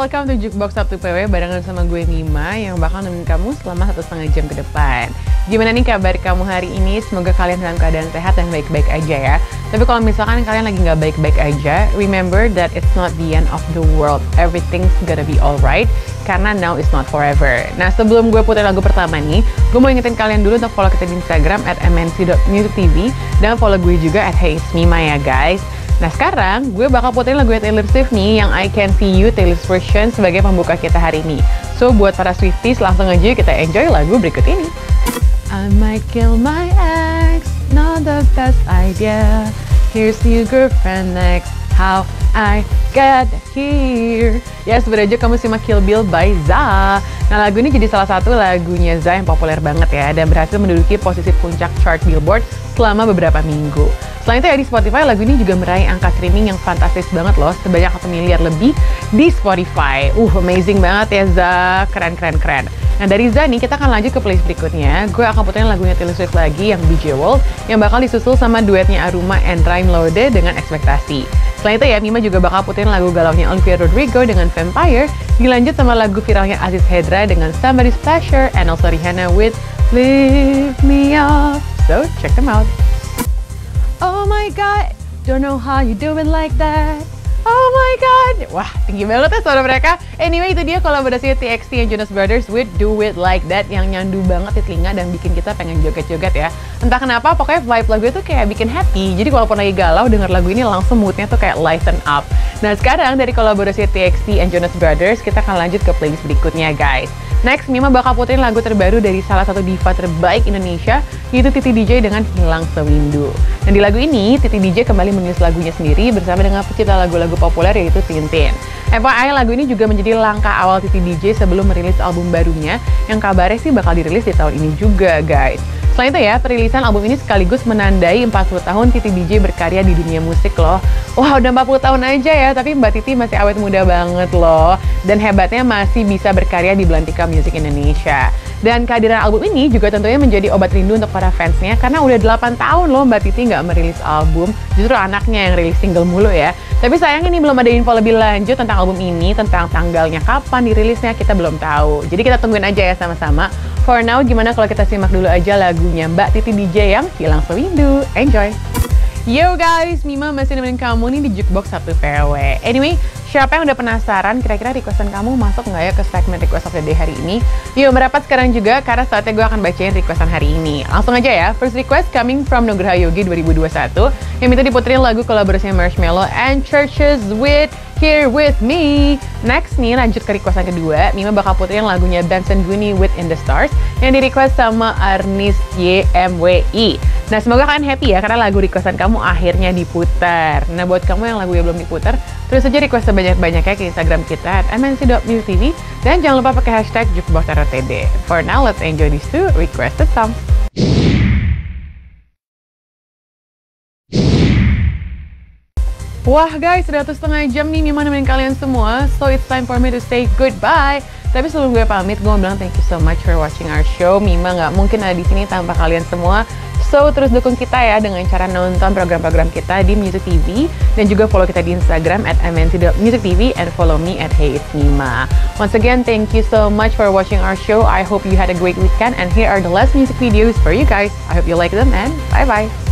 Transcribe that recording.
welcome to Jukebox Sabtu PW barengan sama gue Mima yang bakal nemenin kamu selama satu setengah jam ke depan. Gimana nih kabar kamu hari ini? Semoga kalian dalam keadaan sehat dan baik-baik aja ya. Tapi kalau misalkan kalian lagi nggak baik-baik aja, remember that it's not the end of the world. Everything's gonna be alright karena now is not forever. Nah sebelum gue putar lagu pertama nih, gue mau ingetin kalian dulu untuk follow kita di Instagram at mnc.musictv dan follow gue juga at heysmima ya guys. Nah sekarang gue bakal puterin lagu Taylor Swift nih yang I Can See You Taylor's version sebagai pembuka kita hari ini. So buat para Swifties langsung aja kita enjoy lagu berikut ini. I might kill my ex, not the best idea. Here's your girlfriend next, how I get here. Ya sebenarnya kamu simak Kill Bill by Za. Nah lagu ini jadi salah satu lagunya Za yang populer banget ya dan berhasil menduduki posisi puncak chart Billboard selama beberapa minggu. Selain itu ya di Spotify lagu ini juga meraih angka streaming yang fantastis banget loh, sebanyak 1 miliar lebih di Spotify. Uh, amazing banget ya Za, keren keren keren. Nah dari Za nih kita akan lanjut ke playlist berikutnya. Gue akan puterin lagunya Taylor Swift lagi yang BJ World yang bakal disusul sama duetnya Aruma and Rhyme Lode dengan ekspektasi. Selain itu ya, Mima juga bakal puterin lagu galaunya Olivia Rodrigo dengan Vampire, dilanjut sama lagu viralnya Aziz Hedra dengan Somebody's Pleasure, and also Rihanna with Leave Me Off. So, check them out. Oh my god, don't know how you do it like that. Oh my god. Wah, tinggi banget ya suara mereka. Anyway, itu dia kolaborasi TXT and Jonas Brothers with Do It Like That yang nyandu banget di telinga dan bikin kita pengen joget-joget ya. Entah kenapa, pokoknya vibe lagu itu kayak bikin happy. Jadi walaupun lagi galau, denger lagu ini langsung moodnya tuh kayak lighten up. Nah, sekarang dari kolaborasi TXT and Jonas Brothers, kita akan lanjut ke playlist berikutnya, guys. Next, Mima bakal puterin lagu terbaru dari salah satu diva terbaik Indonesia, yaitu Titi DJ dengan Hilang Sewindu. Dan di lagu ini, Titi DJ kembali menulis lagunya sendiri bersama dengan pencipta lagu-lagu populer yaitu Tintin. FYI, lagu ini juga menjadi langkah awal Titi DJ sebelum merilis album barunya, yang kabarnya sih bakal dirilis di tahun ini juga, guys. Selain itu ya, perilisan album ini sekaligus menandai 40 tahun Titi DJ berkarya di dunia musik loh. Wah, udah 40 tahun aja ya, tapi Mbak Titi masih awet muda banget loh. Dan hebatnya masih bisa berkarya di Belantika Music Indonesia. Dan kehadiran album ini juga tentunya menjadi obat rindu untuk para fansnya karena udah 8 tahun loh Mbak Titi nggak merilis album. Justru anaknya yang rilis single mulu ya. Tapi sayang ini belum ada info lebih lanjut tentang album ini, tentang tanggalnya kapan dirilisnya kita belum tahu. Jadi kita tungguin aja ya sama-sama. For now, gimana kalau kita simak dulu aja lagunya Mbak Titi DJ yang Hilang Sewindu. Enjoy! Yo guys, Mima masih nemenin kamu nih di Jukebox Sabtu PW. Anyway, siapa yang udah penasaran kira-kira requestan kamu masuk nggak ya ke segmen request of the day hari ini? Yuk merapat sekarang juga karena saatnya gue akan bacain requestan hari ini. Langsung aja ya, first request coming from Nugraha Yogi 2021 yang minta diputerin lagu kolaborasinya Marshmello and Churches with Here With Me. Next nih lanjut ke requestan kedua, Mima bakal puterin lagunya Benson Gwini with In The Stars yang di request sama Arnis YMWI. Nah semoga kalian happy ya karena lagu requestan kamu akhirnya diputar. Nah buat kamu yang lagu yang belum diputar, terus aja request sebanyak-banyaknya ke Instagram kita at mnc.music.tv dan jangan lupa pakai hashtag jukeboxrtd. For now, let's enjoy these two requested songs. Wah guys, sudah satu setengah jam nih Mima nemenin kalian semua. So it's time for me to say goodbye. Tapi sebelum gue pamit, gue mau bilang thank you so much for watching our show. Mima nggak mungkin ada di sini tanpa kalian semua. So terus dukung kita ya dengan cara nonton program-program kita di Music TV dan juga follow kita di Instagram at mnc.musictv and follow me at Hey It's Mima. Once again, thank you so much for watching our show. I hope you had a great weekend and here are the last music videos for you guys. I hope you like them and bye-bye.